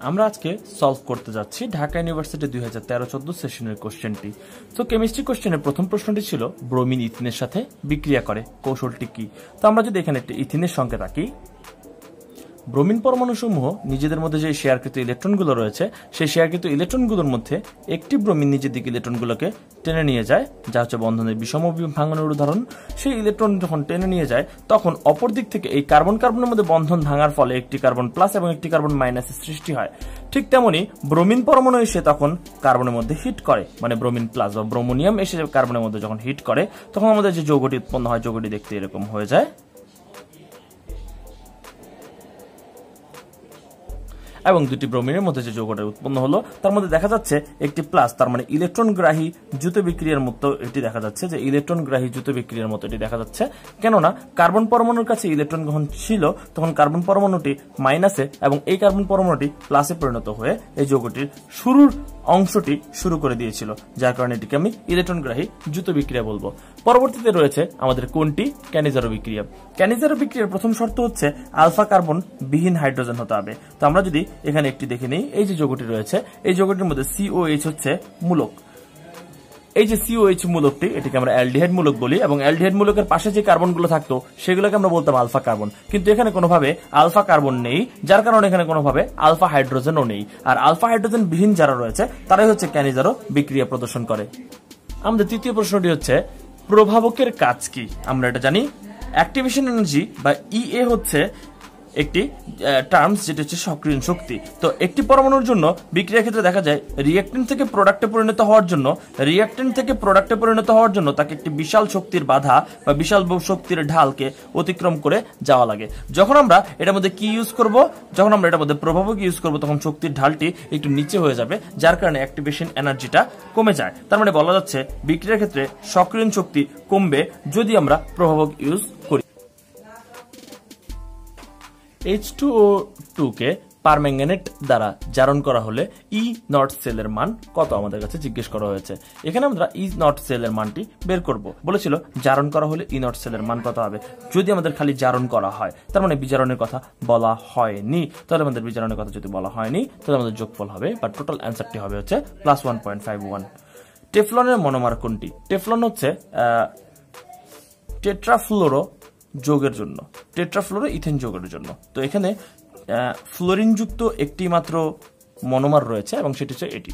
আমরা আজকে সলভ করতে যাচ্ছি ঢাকা ইউনিভার্সিটি দুই হাজার তেরো চোদ্দ সেশনের কোশ্চেনটি তো কেমিস্ট্রি কোশ্চেনের প্রথম প্রশ্নটি ছিল ব্রোমিন ইথিনের সাথে বিক্রিয়া করে কৌশলটি কি? তো আমরা যদি এখানে একটি ইথিনের সঙ্গে আঁকি ব্রোমিন পরমাণুসমূহ নিজেদের মধ্যে যে শেয়ারকৃত ইলেকট্রনগুলো রয়েছে, সেই শেয়ারকৃত ইলেকট্রনগুলোর মধ্যে একটি ব্রোমিন নিজের দিকে ইলেকট্রনগুলোকে টেনে নিয়ে যায়, যা হচ্ছে বন্ধনের বিষম ভাঙানোর উদাহরণ। সেই ইলেকট্রন যখন টেনে নিয়ে যায়, তখন অপর দিক থেকে এই কার্বন কার্বনের মধ্যে বন্ধন ভাঙার ফলে একটি কার্বন প্লাস এবং একটি কার্বন মাইনাসের সৃষ্টি হয়। ঠিক তেমনি ব্রোমিন পরমাণু এসে তখন কার্বনের মধ্যে হিট করে মানে ব্রোমিন প্লাস বা ব্রোমোনিয়াম এসে কার্বনের মধ্যে যখন হিট করে, তখন আমাদের যে যৌগটি উৎপন্ন হয়, যৌগটি দেখতে এরকম হয়ে যায়। এবং দুটি ব্রোমিনের মধ্যে যে যৌগটা উৎপন্ন হলো, তার মধ্যে দেখা যাচ্ছে একটি প্লাস তার মানে ইলেকট্রন গ্রাহী জুত বিক্রিয়ার মতো এটি দেখা যাচ্ছে, যে ইলেকট্রন গ্রাহী জুত বিক্রিয়ার মতো এটি দেখা যাচ্ছে। কেননা, কার্বন পরমাণুর কাছে ইলেকট্রন গ্রহণ ছিল, তখন কার্বন পরমাণুটি মাইনাসে এবং এই কার্বন পরমাণুটি প্লাসে পরিণত হয়ে এই যৌগটির শুরুর অংশটি শুরু করে দিয়েছিল, যার কারণে এটিকে আমি ইলেকট্রনগ্রাহী জুত বিক্রিয়া বলব। পরবর্তীতে রয়েছে আমাদের কোনটি? ক্যানিজারো বিক্রিয়া। ক্যানিজারো বিক্রিয়ার প্রথম শর্ত হচ্ছে আলফা কার্বন বিহীন হাইড্রোজেন হতে হবে। তো আমরা যদি এখানে একটি দেখে নিই, এই যে যৌগটি রয়েছে, এই যৌগটির মধ্যে সিওএইচ হচ্ছে মূলক। এই যে সিওএইচ মূলকটি, এটিকে আমরা অ্যালডিহাইড মূলক বলি এবং অ্যালডিহাইড মূলকের পাশে যে কার্বনগুলো থাকতো, সেগুলোকে আমরা বলতাম আলফা কার্বন। কিন্তু এখানে কোনোভাবে আলফা কার্বন নেই, যার কারণে এখানে কোনোভাবে আলফা হাইড্রোজেনও নেই। আর আলফা হাইড্রোজেন বিহীন যারা রয়েছে, তারাই হচ্ছে ক্যানিজারও বিক্রিয়া প্রদর্শন করে। আমাদের তৃতীয় প্রশ্নটি হচ্ছে প্রভাবকের কাজ কি? আমরা এটা জানি। অ্যাক্টিভেশন এনার্জি বা ইএ হচ্ছে একটি টার্মস যেটা হচ্ছে সক্রিয় শক্তি। তো একটি পরমাণুর জন্য বিক্রিয়ার ক্ষেত্রে দেখা যায় রিয়াক্টেন্ট থেকে প্রোডাক্টে পরিণত হওয়ার জন্য রিয়াক্টেন্ট থেকে প্রোডাক্টে পরিণত হওয়ার জন্য তাকে একটি বিশাল শক্তির বাধা বা বিশাল শক্তির ঢালকে অতিক্রম করে যাওয়া লাগে। যখন আমরা এটার মধ্যে কি ইউজ করব? যখন আমরা এটার মধ্যে প্রভাবক ইউজ করব, তখন শক্তির ঢালটি একটু নিচে হয়ে যাবে, যার কারণে অ্যাক্টিভেশন এনার্জিটা কমে যায়। তার মানে বলা যাচ্ছে, বিক্রিয়ার ক্ষেত্রে সক্রিয় শক্তি কমবে যদি আমরা প্রভাবক ইউজ করি। এইচ টু ও টু কে পারম্যাঙ্গানেট দ্বারা জারণ করা হলে ই নট সেলের মান কত আমাদের কাছে জিজ্ঞেস করা হয়েছে। এখানে আমরা ই নট সেলের মানটি বের করব। বলেছিল জারণ করা হলে ই নট সেলের মান কত হবে। যদি আমাদের খালি জারণ করা হয়, তার মানে বিজারণের কথা বলা হয়নি, তাহলে আমাদের বিজারণের কথা যদি বলা হয়নি, তাহলে আমাদের যোগফল হবে বা টোটাল অ্যান্সারটি হবে হচ্ছে plus one point five one টেফলনের monomer কোনটি? টেফলন হচ্ছে টেট্রাফ্লোরো যোগের জন্য, টেট্রাফ্লোরো ইথেন যোগের জন্য। তো এখানে ফ্লোরিনযুক্ত একটি মাত্র মনোমার রয়েছে এবং সেটি হচ্ছে এটি।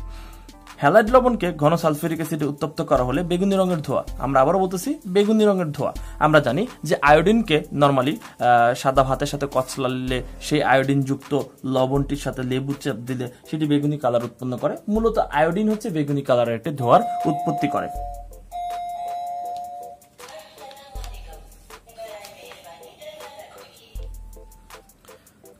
হ্যালাইড লবণকে ঘন সালফিউরিক অ্যাসিডে উত্তপ্ত করা হলে বেগুনি রঙের ধোয়া। আমরা আবারও বলতেছি, বেগুনি রঙের ধোয়া। আমরা জানি যে আয়োডিনকে নর্মালি সাদা ভাতের সাথে কচলালে সেই আয়োডিনযুক্ত লবণটির সাথে লেবু চাপ দিলে সেটি বেগুনি কালার উৎপন্ন করে। মূলত আয়োডিন হচ্ছে বেগুনি কালারের একটি ধোয়ার উৎপত্তি করে।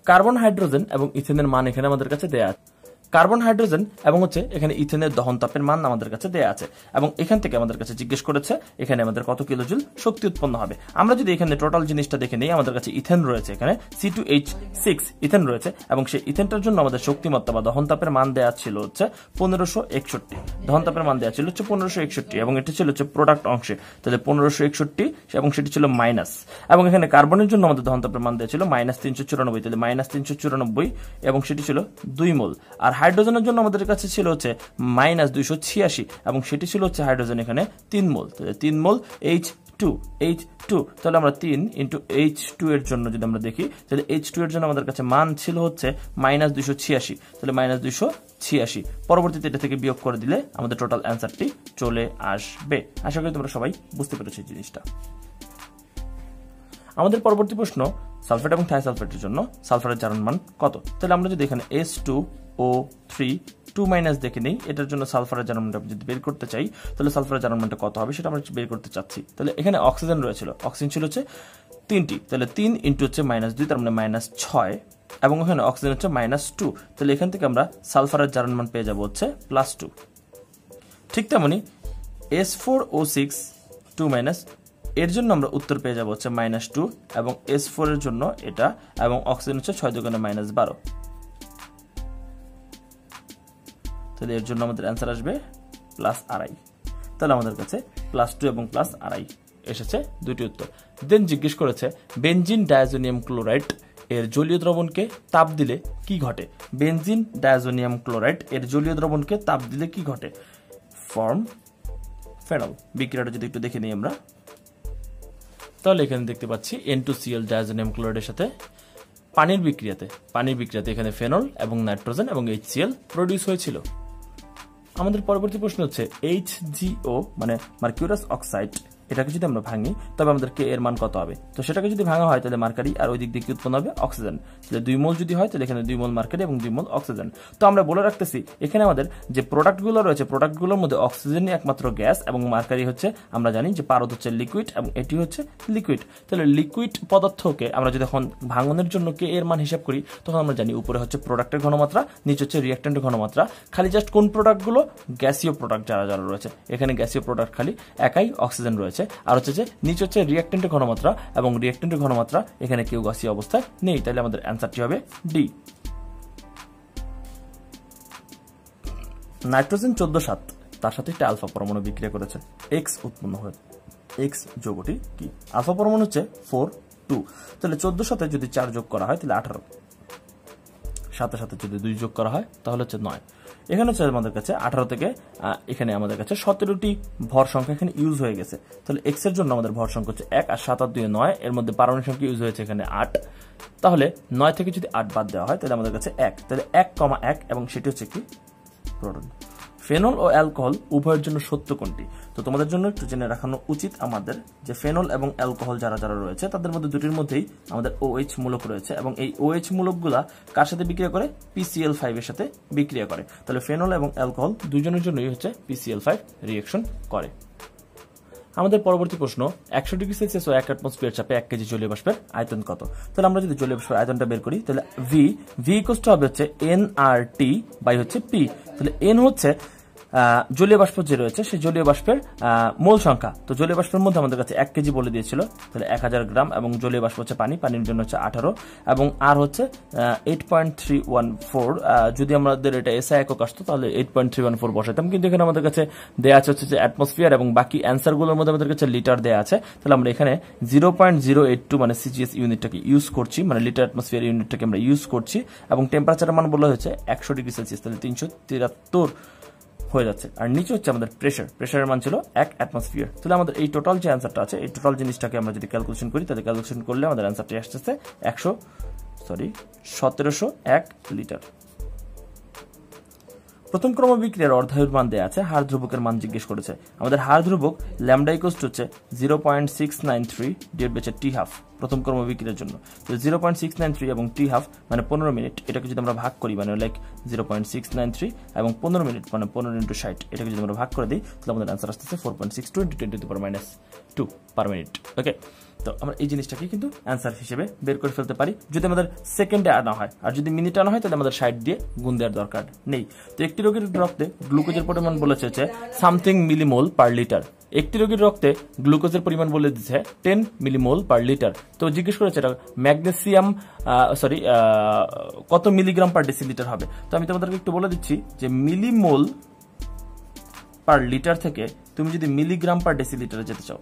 কার্বন হাইড্রোজেন এবং ইথেনের মান এখানে আমাদের কাছে দেয়া আছে। কার্বন, হাইড্রোজেন এবং হচ্ছে এখানে ইথেনের দহন তাপের মান আমাদের কাছে দেয়া আছে। এবং এখান থেকে আমাদের কাছে জিজ্ঞেস করেছে, এখানে আমাদের কত কিলোজুল শক্তি উৎপন্ন হবে? আমরা যদি এখানে টোটাল জিনিসটা দেখে নিই, আমাদের কাছে ইথেন রয়েছে এখানে C two H six ethane রয়েছে, এবং সেই ইথেনটার জন্য আমাদের শক্তিমত্তা বা দহন তাপের মান দেওয়া ছিল হচ্ছে পনেরোশো একষট্টি। দহন তাপের মান দেওয়া ছিল হচ্ছে পনেরোশো একষট্টি, এবং এটি ছিল হচ্ছে প্রোডাক্ট অংশে। তাহলে পনেরোশো একষট্টি এবং সেটি ছিল মাইনাস এবং এখানে কার্বনের জন্য আমাদের দহন তাপের মান দেওয়া ছিল মাইনাস তিনশো চুরানব্বই। তাহলে মাইনাস তিনশো চুরানব্বই এবং সেটি ছিল দুই মোল। আর হাইড্রোজেনের জন্য আমাদের কাছে ছিল হচ্ছে মাইনাস দুইশো ছিয়াশি এবং সেটি ছিল হচ্ছে হাইড্রোজেন এখানে তিন মোল। তিন mole H two H two তাহলে আমরা তিন ইন্টু এইচ টু এর জন্য যদি আমরা দেখি, তাহলে এইচ টু এর জন্য আমাদের কাছে মান ছিল হচ্ছে মাইনাস দুইশো ছিয়াশি। তাহলে মাইনাস দুইশো ছিয়াশি। পরবর্তীতে এটা থেকে বিয়োগ করে দিলে আমাদের টোটাল অ্যান্সারটি চলে আসবে। আশা করি তোমরা সবাই বুঝতে পেরেছ জিনিসটা। আমাদের পরবর্তী প্রশ্ন, সালফেট এবং থাই সালফেটের জন্য সালফারের জারণ মান কত? তাহলে আমরা যদি এখানে S two O three two minus দেখে নেই। এটার জন্য সালফারের জারণমানটা যদি বের করতে চাই, তাহলে সালফারের জারণমানটা কত হবে সেটা আমরা বের করতে চাচ্ছি। তাহলে এখানে অক্সিজেন রয়েছিল। অক্সিজেন ছিল হচ্ছে তিনটি। তাহলে তিন ইন্টু হচ্ছে মাইনাস দুই, তার মানে মাইনাস ছয়। এবং ওখানে অক্সিজেন হচ্ছে মাইনাস টু তাহলে এখান থেকে আমরা সালফারের জারণমান পেয়ে যাব হচ্ছে প্লাস টু ঠিক তেমনি S four O six two minus এর জন্য আমরা উত্তর পেয়ে যাব হচ্ছে মাইনাস টু এবং এস ফোর এর জন্য এটা, এবং অক্সিজেন হচ্ছে ছয় দোকানে মাইনাস বারো। তাহলে এর জন্য আমাদের অ্যান্সার আসবে প্লাস আড়াই। তাহলে আমাদের কাছে প্লাস টু এবং প্লাস আড়াই এসেছে দুটি উত্তর। দেন জিজ্ঞেস করেছে বেঞ্জিন ডায়াজোনিয়াম ক্লোরাইড এর জলীয় দ্রবণকে তাপ দিলে কি ঘটে? বেনজিন ডায়াজোনিয়াম ক্লোরাইড এর জলীয় দ্রবণকে তাপ দিলে কি ঘটে? ফর্ম ফেনল বিক্রিয়াটা যদি একটু দেখে নিই আমরা। তাহলে এখানে দেখতে পাচ্ছি এন টু সিএল ডায়াজোনিয়াম ক্লোরাইডের সাথে পানির বিক্রিয়াতে। পানির বিক্রিয়াতে এখানে ফেনল এবং নাইট্রোজেন এবং এইচ এইচসিএল প্রডিউস হয়েছিল। আমাদের পরবর্তী প্রশ্ন হচ্ছে এইচ জিও মানে মার্কিউরাস অক্সাইড এটাকে যদি আমরা ভাঙি, তবে আমাদের কে এর মান কত হবে? তো সেটাকে যদি ভাঙা হয়, তাহলে মার্কারি আর ওই দিক দিয়ে উৎপন্ন হবে? অক্সিজেন। তাহলে দুই মোল যদি হয়, তাহলে এখানে দুই মোল মার্কারি এবং দুই মোল অক্সিজেন। তো আমরা বলে রাখতেছি, এখানে আমাদের যে প্রোডাক্টগুলো রয়েছে, প্রোডাক্টগুলোর মধ্যে অক্সিজেনই একমাত্র গ্যাস এবং মার্কারি হচ্ছে, আমরা জানি যে পারদ হচ্ছে লিকুইড এবং এটি হচ্ছে লিকুইড তাহলে লিকুইড পদার্থকে আমরা যদি এখন ভাঙনের জন্য কে এর মান হিসাব করি, তখন আমরা জানি উপরে হচ্ছে প্রোডাক্টের ঘনমাত্রা, নিচে হচ্ছে রিয়াক্টেন্টের ঘনমাত্রা। খালি জাস্ট কোন প্রোডাক্টগুলো? গ্যাসীয় প্রোডাক্ট যারা যারা রয়েছে। এখানে গ্যাসীয় প্রোডাক্ট খালি, একাই অক্সিজেন রয়েছে। আর হচ্ছে যে নিচে হচ্ছে রিয়াক্টেন্টের ঘনমাত্রা, এবং রিয়াক্টেন্টের ঘনমাত্রা এখানে কেউ গাছীয় অবস্থায় নেই, তাহলে আমাদের অ্যান্সারটি হবে ডি নাইট্রোজেন চোদ্দ সাত, তার সাথে একটা আলফা পরমাণু বিক্রিয়া করেছে এক্স উৎপন্ন হয়ে এক্স যোগটি কি? আলফা পরমাণু হচ্ছে ফোর টু তাহলে চোদ্দ সাথে যদি চার যোগ করা হয়, তাহলে আঠারো। সাথে সাথে যদি দুই যোগ করা হয়, তাহলে হচ্ছে নয়। এখানে হচ্ছে আমাদের কাছে আঠারো থেকে এখানে আমাদের কাছে সতেরোটি ভর সংখ্যা এখানে ইউজ হয়ে গেছে। তাহলে এক্সের জন্য আমাদের ভর সংখ্যা হচ্ছে এক আর সাত আর দুই নয়, এর মধ্যে পারমাণবিক সংখ্যা ইউজ হয়েছে এখানে আট। তাহলে নয় থেকে যদি আট বাদ দেওয়া হয়, তাহলে আমাদের কাছে এক। তাহলে এক কমা এক এবং সেটি হচ্ছে একটি প্রোটন ফেনল ও অ্যালকোহল উভয়ের জন্য সত্য কোনটি? তো তোমাদের জন্য একটু জেনে রাখানো উচিত আমাদের যে ফেনল এবং অ্যালকোহল যারা যারা রয়েছে, তাদের মধ্যে দুটির মধ্যেই আমাদের ওএইচ মূলক রয়েছে এবং এই ওএইচ মূলকগুলা কার সাথে বিক্রিয়া করে? পিসিএল ফাইভের সাথে বিক্রিয়া করে। তাহলে ফেনল এবং অ্যালকোহল দুজনের জন্যই হচ্ছে পিসিএল ফাইভ রিয়েকশন করে। আমাদের পরবর্তী প্রশ্ন, একশো ডিগ্রি সেলসিয়াস ও এক অ্যাটমসফিয়ার চাপে এক কেজি জলীয় বাষ্পের আয়তন কত? তাহলে আমরা যদি জলীয় বাষ্পের আয়তনটা বের করি, তাহলে ভি ভি ইকোস্ট হবে হচ্ছে এন আর টি বাই হচ্ছে পি তাহলে এন হচ্ছে জলীয় বাষ্প যে রয়েছে, সেই জলীয় বাষ্পের মূল সংখ্যা। তো জলীয় বাষ্পের মধ্যে আমাদের কাছে এক কেজি বলে দিয়েছিল, তাহলে এক হাজার গ্রাম, এবং জলীয় বাষ্প হচ্ছে পানি, পানির জন্য হচ্ছে আঠারো, এবং আর হচ্ছে eight point three one four যদি আমাদের এটা এসআই একক আসতো, তাহলে eight point three one four বসাতাম কিন্তু এখানে আমাদের কাছে দেওয়া আছে হচ্ছে যে অ্যাটমসফিয়ার এবং বাকি অ্যান্সারগুলোর মধ্যে আমাদের কাছে লিটার দেওয়া আছে। তাহলে আমরা এখানে zero point zero eight two মানে সিজিএস ইউনিটটাকে ইউজ করছি মানে লিটার অ্যাটমসফিয়ার ইউনিটটাকে আমরা ইউজ করছি, এবং টেম্পারেচারের মান বলা হয়েছে একশো ডিগ্রি সেলসিয়াস তাহলে তিনশো তিরাত্তর হয়ে যাচ্ছে। আর নিচে হচ্ছে আমাদের প্রেশার প্রেশারের মান ছিল এক অ্যাটমসফিয়ার তাহলে আমাদের এই টোটাল যে অ্যান্সারটা আছে, এই টোটাল জিনিসটাকে আমরা যদি ক্যালকুলেশন করি, তাহলে ক্যালকুলেশন করলে আমাদের অ্যান্সারটি আসতেছে একশো সরি সতেরোশো এক লিটার প্রথম ক্রম বিক্রিয়ার অর্ধায়ুর মান দেওয়া আছে হার ধ্রুবকের মান জিজ্ঞেস করেছে। আমাদের হার ধ্রুবক ল্যামডাইকোস্ট হচ্ছে zero point six nine three divide বেচে টি হাফ প্রথম ক্রম বিক্রিয়ার জন্য। তো zero point six nine three এবং টি হাফ মানে পনেরো মিনিট, এটাকে যদি আমরা ভাগ করি মানে like zero point six nine three এবং পনেরো মিনিট মানে পনেরো ইন্টু ষাট, এটাকে যদি আমরা ভাগ করে দিই, তাহলে আমাদের অ্যান্সার আসতেছে four point six twenty twenty two per minus two per minute okay তো আমরা এই জিনিসটাকে কিন্তু অ্যান্সার হিসেবে বের করে ফেলতে পারি। যদি আমাদের সেকেন্ডে আনা হয়, আর যদি মিনিটে আনা হয়, তাহলে আমাদের সাইড দিয়ে গুণ দেওয়ার দরকার নেই। তো একটি রোগীর রক্তে গ্লুকোজের পরিমাণ বলেছে সামথিং মিলিমোল পার লিটার একটি রোগীর রক্তে গ্লুকোজের পরিমাণ বলে দিচ্ছে টেন মিলিমোল পার লিটার তো জিজ্ঞেস করেছে এটা ম্যাগনেসিয়াম সরি কত মিলিগ্রাম পার ডেসিলিটার হবে? তো আমি তোমাদেরকে একটু বলে দিচ্ছি যে মিলিমোল পার লিটার থেকে তুমি যদি মিলিগ্রাম পার ডেসিলিটারে যেতে চাও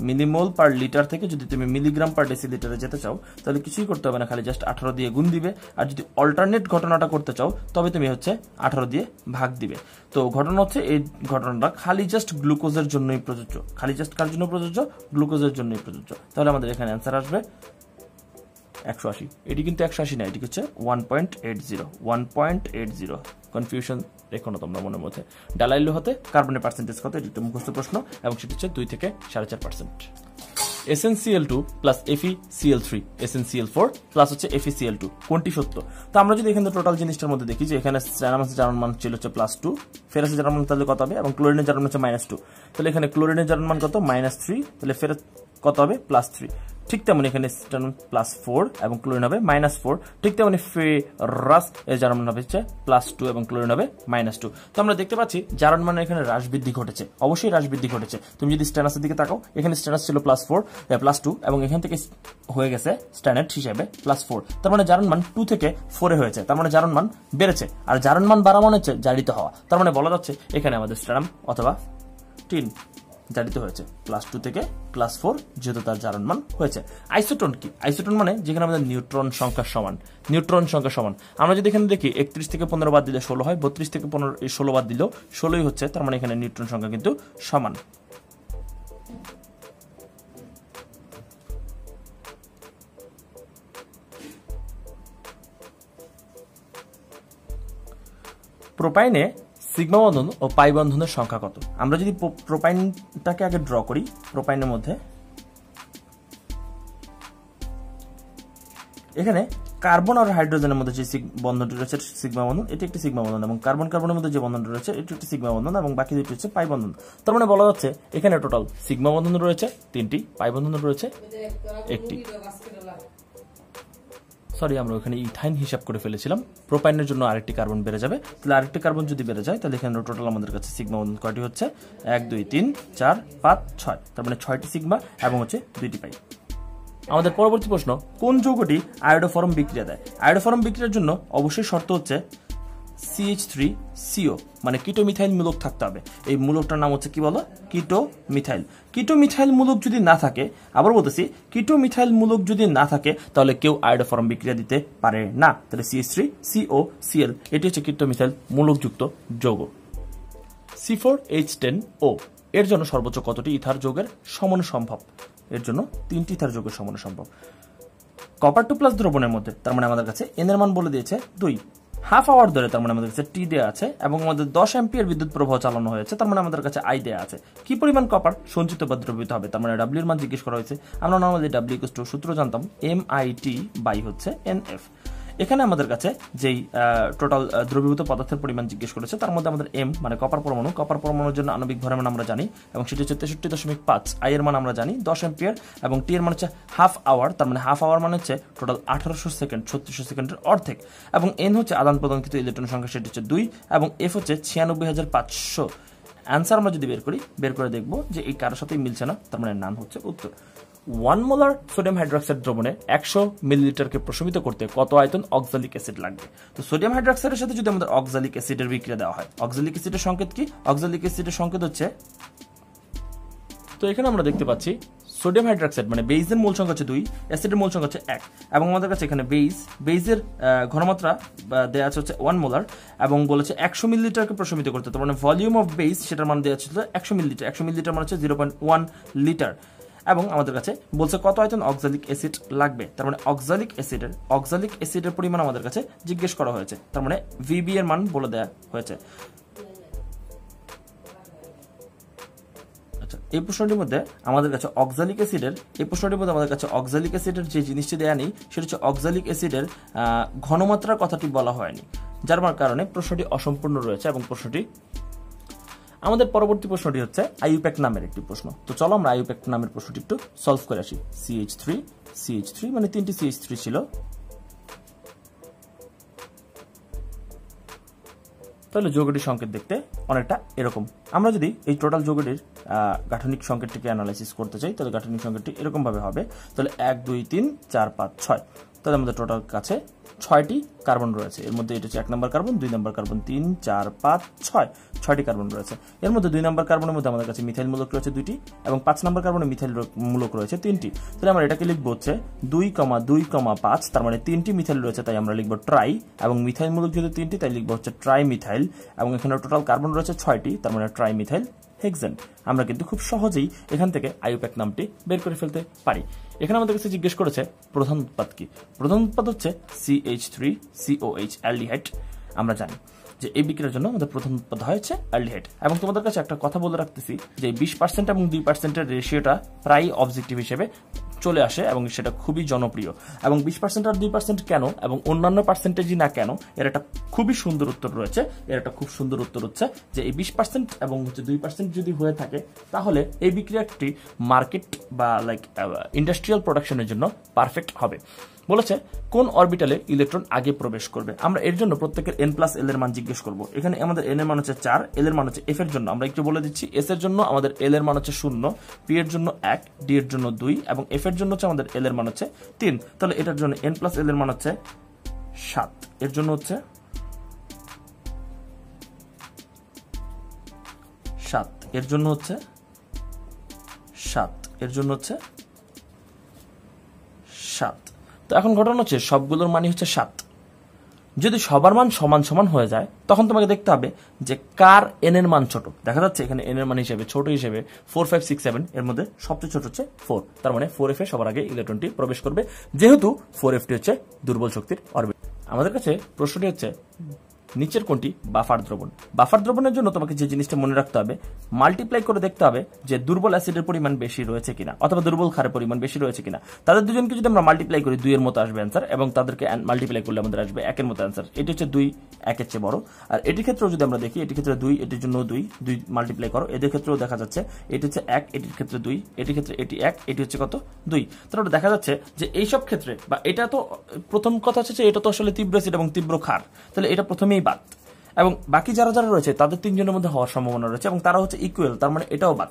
মিলিমোল পার লিটার থেকে যদি তুমি মিলিগ্রাম পার ডেসিলিটারে যেতে চাও, তাহলে কিছুই করতে হবে না, খালি জাস্ট আঠারো দিয়ে গুণ দিবে। আর যদি অল্টারনেট ঘটনাটা করতে চাও, তবে তুমি হচ্ছে আঠারো দিয়ে ভাগ দিবে। তো ঘটনা হচ্ছে এই ঘটনাটা খালি জাস্ট গ্লুকোজের জন্যই প্রযোজ্য। খালি জাস্ট কার জন্য প্রযোজ্য? গ্লুকোজের জন্যই প্রযোজ্য। তাহলে আমাদের এখানে অ্যান্সার আসবে। একশো আশি। এটি কিন্তু একশো আশি না, এটি হচ্ছে one point eight zero one point eight zero confusion রেখো না তোমরা মনের মধ্যে। ডালাইলো হতে কার্বনের পার্সেন্টেজ কত? এটি মুখস্থ প্রশ্ন, এবং সেটি হচ্ছে দুই থেকে সাড়ে চার percent SnCl two plus FeCl three SnCl four plus হচ্ছে এফিসিএল টু কোনটি সত্য? তো আমরা যদি এখানে টোটাল জিনিসটার মধ্যে দেখি যে এখানে স্ট্যানামাসের জার্মান মান ছিল হচ্ছে প্লাস টু ফেরাসের জার্মান তাহলে কত হবে? এবং ক্লোরিনের জার্মান হচ্ছে মাইনাস টু তাহলে এখানে ক্লোরিনের জার্মান মান কত? মাইনাস থ্রি তাহলে ফেরাস কত হবে? প্লাস থ্রি ঠিক তেমনি এখানে প্লাস ফোর এবং ক্লোরিন হবে মাইনাস ফোর ঠিক তেমনি রাস এর জারণ হবে প্লাস টু এবং ক্লোরিন হবে মাইনাস টু তো আমরা দেখতে পাচ্ছি জারণ মানে এখানে হ্রাস বৃদ্ধি ঘটেছে। অবশ্যই হ্রাস বৃদ্ধি ঘটেছে। তুমি যদি স্ট্যানাসের দিকে তাকাও, এখানে স্ট্যানাস ছিল প্লাস ফোর প্লাস টু এবং এখান থেকে হয়ে গেছে স্ট্যান্ডার্ড হিসেবে প্লাস ফোর তার মানে জারণ মান টু থেকে ফোরে হয়েছে। তার মানে জারণ মান বেড়েছে। আর জারণ মান বাড়া মানে হচ্ছে জারিত হওয়া। তার মানে বলা যাচ্ছে এখানে আমাদের স্ট্যানাম অথবা টিন জারিত হয়েছে। ক্লাস টু থেকে ক্লাস ফোর যেহেতু তার জারণ মান হয়েছে। আইসোটন কি? আইসোটন মানে যেখানে আমাদের নিউট্রন সংখ্যা সমান। নিউট্রন সংখ্যা সমান। আমরা যদি এখানে দেখি, একত্রিশ থেকে পনেরো বাদ দিলে ষোলো হয়, বত্রিশ থেকে পনেরো ষোলো বাদ দিলেও ষোলোই হচ্ছে, তার মানে এখানে নিউট্রন সংখ্যা কিন্তু সমান। প্রোপাইনে সিগমা বন্ধন ও পাই বন্ধনের সংখ্যা কত? আমরা যদি প্রোপাইনটাকে আগে ড্র করি, প্রোপাইনের মধ্যে, এখানে কার্বন আর হাইড্রোজেনের মধ্যে যে বন্ধনটি রয়েছে সিগমা বন্ধন এটি একটি সিগমা বন্ধন এবং কার্বন কার্বনের মধ্যে যে বন্ধনটি রয়েছে, এটি একটি সিগমা বন্ধন এবং বাকি দুটি হচ্ছে পাই বন্ধন তার মানে বলা যাচ্ছে, এখানে টোটাল সিগমা বন্ধন রয়েছে, তিনটি পাই বন্ধন রয়েছে, একটি। সরি আমরা ওখানে ইথাইন হিসাব করে ফেলেছিলাম। প্রোপাইনের জন্য আরেকটি কার্বন বেড়ে যাবে। তাহলে আরেকটি কার্বন যদি বেড়ে যায়, তাহলে এখানে টোটাল আমাদের কাছে সিগমা বন্ধন কয়টি হচ্ছে? এক, দুই, তিন, চার, পাঁচ, ছয়। তার মানে ছয়টি সিগমা এবং হচ্ছে দুইটি পাই আমাদের পরবর্তী প্রশ্ন, কোন যৌগটি আয়োডোফরম বিক্রিয়া দেয়? আয়োডোফরম বিক্রিয়ার জন্য অবশ্যই শর্ত হচ্ছে সিএইচ থ্রি সিও মানে কিটো মিথাইল মূলক থাকতে হবে। এই মূলকটার নাম হচ্ছে কি বলো? কিটো মিথাইল কিটো মিথাইল মূলক যদি না থাকে, আবার বলতেছি কিটো মিথাইল মূলক যদি না থাকে, তাহলে কেউ আয়োডোফরম বিক্রিয়া দিতে পারে না। তাহলে সিএইচ থ্রি সিও সিএল এটি হচ্ছে কিটো মিথাইল মূলকযুক্ত যৌগ। C four H ten O এর জন্য সর্বোচ্চ কতটি ইথার যোগের সমান সম্ভব? এর জন্য তিনটি ইথার যোগের সমান সম্ভব। কপার টু প্লাস দ্রবণের মধ্যে, তার মানে আমাদের কাছে এন এর মান বলে দিয়েছে দুই। হাফ আওয়ার ধরে তার মানে আমাদের কাছে টি দেওয়া আছে এবং আমাদের দশ এম্পিয়ার বিদ্যুৎ প্রবাহ চালানো হয়েছে, তার মানে আমাদের কাছে আই দেওয়া আছে। কি পরিমাণ কপার সঞ্চিত বা দ্রবিত হবে, তার মানে ডাব্লিউর মান জিজ্ঞেস করা হয়েছে। আমরা নর্মালি ডাব্লিউ সূত্র জানতাম এম আই টি বাই হচ্ছে এন এফ এখানে আমাদের কাছে যেই টোটাল দ্রবীভূত পদার্থের পরিমাণ জিজ্ঞেস করেছে, তার মধ্যে আমাদের এম মানে কপার পরমাণু। কপার পরমাণুর জন্য আণবিক ভরের মান আমরা জানি, এবং সেটি হচ্ছে তেষট্টি দশমিক পাঁচ। আই এর মান আমরা জানি দশ এম্পিয়ার এবং টি এর মান হচ্ছে হাফ আওয়ার তার মানে হাফ আওয়ার মানে হচ্ছে টোটাল আঠারোশো সেকেন্ড ছত্রিশশো সেকেন্ডের অর্ধেক। এবং এন হচ্ছে আদান প্রদানকৃত ইলেকট্রন সংখ্যা, সেটি হচ্ছে দুই, এবং এফ হচ্ছে ছিয়ানব্বই হাজার পাঁচশো। অ্যান্সার আমরা যদি বের করি, বের করে দেখব যে এই কারোর সাথেই মিলছে না, তার মানে নাম হচ্ছে উত্তর। ওয়ান মোলার সোডিয়াম হাইড্রক্সাইড দ্রবণে একশো মিলিলিটারকে প্রশমিত করতে কত আয়তন অক্সালিক অ্যাসিড লাগবে? তো সোডিয়াম হাইড্রক্সাইডের সাথে যদি আমাদের অক্সালিক অ্যাসিডের বিক্রিয়া দেওয়া হয়, অক্সালিক অ্যাসিডের সংকেত কি? অক্সালিক অ্যাসিডের সংকেত হচ্ছে তো এখানে আমরা দেখতে পাচ্ছি সোডিয়াম হাইড্রক্সাইড মানে বেইজের মূল সংখ্যা হচ্ছে দুই, অ্যাসিডের মূল সংখ্যা হচ্ছে এক। এবং আমাদের কাছে এখানে বেইজ, বেইজের ঘনমাত্রা দেওয়া আছে হচ্ছে ওয়ান মোলার এবং বলেছে একশো মিলিলিটারকে প্রশমিত করতে। তো মানে ভলিউম অফ বেইজ, সেটার মান দেওয়া ছিল একশো মিলিলিটার। একশো মিলিলিটার মানে হচ্ছে জিরো পয়েন্ট ওয়ান লিটার। এবং আমাদের কাছে বলছে কত আয়তন অক্সালিক অ্যাসিড লাগবে। তার মানে অক্সালিক অ্যাসিডের অক্সালিক অ্যাসিডের পরিমাণ আমাদের কাছে জিজ্ঞেস করা হয়েছে। তার মানে ভিবি এর মান বলে দেওয়া হয়েছে। আচ্ছা এই প্রশ্নটির মধ্যে আমাদের কাছে অক্সালিক অ্যাসিডের, এই প্রশ্নটির মধ্যে আমাদের কাছে অক্সালিক অ্যাসিডের যে জিনিসটি দেয়া নেই, সেটা হচ্ছে অক্সালিক অ্যাসিডের ঘনমাত্রার কথাটি বলা হয়নি, যার কারণে প্রশ্নটি অসম্পূর্ণ রয়েছে এবং প্রশ্নটি আমাদের পরবর্তী প্রশ্নটি হচ্ছে আইউপ্যাক নামের একটি প্রশ্ন। তো চলো আমরা আইউপ্যাক নামের প্রশ্নটি একটু সলভ করে আসি। সিএইচ থ্রি সিএইচ থ্রি মানে তিনটি সিএইচ থ্রি ছিল। তাহলে যৌগটির সংকেত দেখতে অনেকটা এরকম। আমরা যদি এই টোটাল যৌগটির গাঠনিক সংকেতটিকে অ্যানালাইসিস করতে চাই, তাহলে গাঠনিক সংকেতটি এরকমভাবে হবে। তাহলে এক, দুই, তিন, চার, পাঁচ, ছয়। তাহলে আমাদের টোটাল কাছে ছয়টি কার্বন রয়েছে। এর মধ্যে এটা হচ্ছে এক নম্বর কার্বন দুই নম্বর কার্বন তিন, চার, পাঁচ, ছয়। ছয়টি কার্বন রয়েছে। এর মধ্যে দুই নম্বর কার্বনের মধ্যে আমাদের কাছে মিথাইল মূলক রয়েছে দুইটি এবং পাঁচ নম্বর কার্বনে মিথাইল মূলক রয়েছে তিনটি। তাহলে আমরা এটাকে লিখব হচ্ছে দুই কমা দুই কমা পাঁচ, তার মানে তিনটি মিথাইল রয়েছে, তাই আমরা লিখব ট্রাই এবং মিথাইল মূলক যেহেতু তিনটি, তাই লিখব হচ্ছে ট্রাই মিথাইল এবং এখানে টোটাল কার্বন রয়েছে ছয়টি, তার মানে ট্রাই মিথাইল হেক্সেন আমরা কিন্তু খুব সহজেই এখান থেকে আইওপ্যাক নামটি বের করে ফেলতে পারি। এখানে আমাদের কাছে জিজ্ঞেস করেছে, প্রধান উৎপাদ কি? প্রধান উৎপাদ হচ্ছে সিএইচ থ্রি সিওএইচ অ্যালডিহাইড। আমরা জানি যে এই বিক্রিয়ার জন্য আমাদের প্রথম উৎপাদ হয়েছে অ্যালডিহাইড। এবং তোমাদের কাছে একটা কথা বলে রাখতেছি যে বিশ পার্সেন্ট এবং দুই পার্সেন্টের রেশিওটা প্রায় অবজেক্টিভ হিসেবে চলে আসে এবং সেটা খুবই জনপ্রিয়। এবং বিশ পার্সেন্ট আর দুই পার্সেন্ট কেন এবং অন্যান্য পার্সেন্টেজই না কেন, এর একটা খুবই সুন্দর উত্তর রয়েছে। এর একটা খুব সুন্দর উত্তর হচ্ছে যে এই বিশ পার্সেন্ট এবং হচ্ছে দুই পার্সেন্ট যদি হয়ে থাকে, তাহলে এই বিক্রিয়াটি মার্কেট বা লাইক ইন্ডাস্ট্রিয়াল প্রোডাকশনের জন্য পারফেক্ট হবে। বলেছে, কোন অরবিটালে ইলেকট্রন আগে প্রবেশ করবে? আমরা এর জন্য প্রত্যেকের এন প্লাস এল এর মান জিজ্ঞেস করব। এখানে আমাদের এন এর মান হচ্ছে চার এল এর মান হচ্ছে এফ এর জন্য। আমরা একটু বলে দিচ্ছি এস এর জন্য আমাদের এল এর মান হচ্ছে শূন্য পি এর জন্য এক ডি এর জন্য দুই, এবং এফ এর জন্য হচ্ছে আমাদের এল এর মান হচ্ছে তিন। তাহলে এটার জন্য এন প্লাস এল এর মান হচ্ছে সাত। এর জন্য হচ্ছে সাত। এর জন্য হচ্ছে সাত। এর জন্য হচ্ছে সাত। তো এখন ঘটনা হচ্ছে, সবগুলোর মানই হচ্ছে সাত। যদি সবার মান সমান সমান হয়ে যায়, তখন তোমাকে দেখতে হবে যে কার এন এর মান ছোট। দেখা যাচ্ছে এখানে এন এর মান হিসেবে, ছোট হিসেবে ফোর ফাইভ সিক্স সেভেন এর মধ্যে সবচেয়ে ছোট হচ্ছে ফোর তার মানে ফোর এফ এ সবার আগে ইলেকট্রনটি প্রবেশ করবে। যেহেতু ফোর এফটি হচ্ছে দুর্বল শক্তির অরবিট আমাদের কাছে প্রশ্নটি হচ্ছে নিচের কোনটি বাফার দ্রবণ। বাফার দ্রবণের জন্য তোমাকে যে জিনিসটা মনে রাখতে হবে মাল্টিপ্লাই করে দেখতে হবে যে দুর্বল অ্যাসিডের পরিমাণ বেশি রয়েছে কিনা, অথবা দুর্বল ক্ষারের পরিমাণ বেশি রয়েছে কিনা। তাদের দুজনকে যদি আমরা মাল্টিপ্লাই করি, দুইয়ের মতো আসবে অ্যান্সার এবং তাদেরকে মাল্টিপ্লাই করলে আমাদের আসবে একের মতো অ্যান্সার এটি হচ্ছে দুই, একের চেয়ে বড়। আর এটির ক্ষেত্রেও যদি আমরা দেখি, এটির ক্ষেত্রে দুই, এটির জন্য দুই দুই মাল্টিপ্লাই করো। এদের ক্ষেত্রেও দেখা যাচ্ছে, এটি হচ্ছে এক, এটির ক্ষেত্রে দুই, এটির ক্ষেত্রে এটি এক, এটি হচ্ছে কত? দুই। তাহলে দেখা যাচ্ছে যে এইসব ক্ষেত্রে, বা এটা তো, প্রথম কথা হচ্ছে যে এটা তো আসলে তীব্র অ্যাসিড এবং তীব্র ক্ষার। তাহলে এটা প্রথমেই বাদ। এবং বাকি যারা যারা রয়েছে, তাদের তিনজনের মধ্যে হওয়ার সম্ভাবনা রয়েছে এবং তারা হচ্ছে ইকুয়াল তার মানে এটাও বাদ।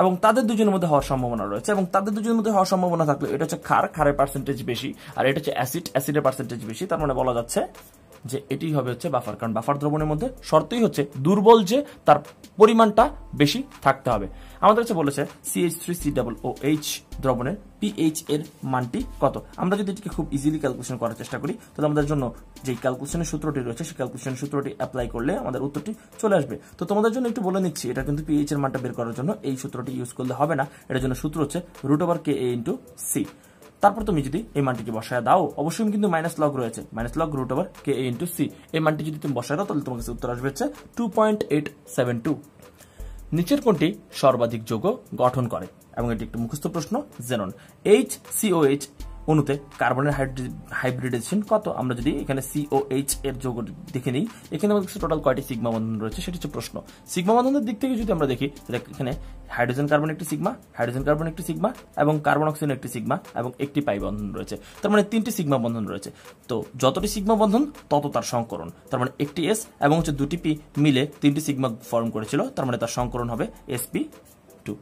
এবং তাদের দুজনের মধ্যে হওয়ার সম্ভাবনা রয়েছে এবং তাদের দুজনের মধ্যে হওয়ার সম্ভাবনা থাকলে এটা হচ্ছে খার ক্ষারের পার্সেন্টেজ বেশি, আর এটা হচ্ছে অ্যাসিড অ্যাসিডের পার্সেন্টেজ বেশি, তার মানে বলা যাচ্ছে যে এটি হবে হচ্ছে বাফার কারণ বাফার দ্রবণের মধ্যে শর্তই হচ্ছে দুর্বল যে তার পরিমাণটা বেশি থাকতে হবে। আমাদের কাছে বলেছে CH three C double O H দ্রবণের পিএইচ এর মানটি কত? আমরা যদি এটিকে খুব ইজিলি ক্যালকুলেশন করার চেষ্টা করি, তাহলে আমাদের জন্য যে ক্যালকুলেশনের সূত্রটি রয়েছে, সেই ক্যালকুলেশন সূত্রটি অ্যাপ্লাই করলে আমাদের উত্তরটি চলে আসবে। তো তোমাদের জন্য একটু বলে নিচ্ছি, এটা কিন্তু পিএইচ এর মানটা বের করার জন্য এই সূত্রটি ইউজ করলে হবে না। এটার জন্য সূত্র হচ্ছে root over K a into C তারপর তুমি যদি এই মানটিকে বসায় দাও, অবশ্যই কিন্তু মাইনাস লগ রয়েছে। Minus log root over K a into C এই মানটি যদি তুমি বসায় দাও, তাহলে তোমার কাছে উত্তর আসবে হচ্ছে two point eight seven two নিচের কোনটি সর্বাধিক যৌগ গঠন করে। এবং এটি একটি মুখস্থ প্রশ্ন জেনন এইচ সিওএইচ অণুতে কার্বনের হাইব্রিডেশন কত? আমরা যদি এখানে সিওএইচ এর যোগ দেখে নিই, এখানে আমাদের টোটাল কয়টি সিগমা বন্ধন রয়েছে সেটি হচ্ছে প্রশ্ন। সিগমা বন্ধনের দিক থেকে যদি আমরা দেখি, তাহলে এখানে হাইড্রোজেন কার্বন একটি সিগমা হাইড্রোজেন কার্বন একটি সিগমা এবং কার্বন অক্সিজেন একটি সিগমা এবং একটি পাই বন্ধন রয়েছে। তার মানে তিনটি সিগমা বন্ধন রয়েছে। তো যতটি সিগমা বন্ধন, তত তার সংকরণ। তার মানে একটি এস এবং হচ্ছে দুটি পি মিলে তিনটি সিগমা ফর্ম করেছিল, তার মানে তার সংকরণ হবে এসপি টু